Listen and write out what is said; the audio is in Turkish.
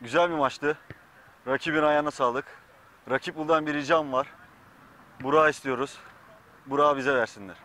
Güzel bir maçtı. Rakibin ayağına sağlık. Rakip buldan bir ricam var. Burak'ı istiyoruz. Burak'ı bize versinler.